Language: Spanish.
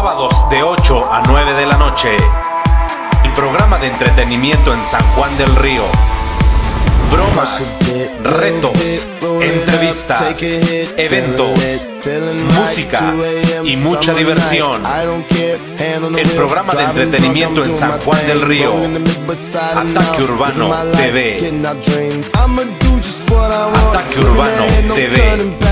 sábados de 8 a 9 de la noche. El programa de entretenimiento en San Juan del Río. Bromas, retos, entrevistas, eventos, música y mucha diversión. El programa de entretenimiento en San Juan del Río. Ataque Urbano TV. Ataque Urbano TV.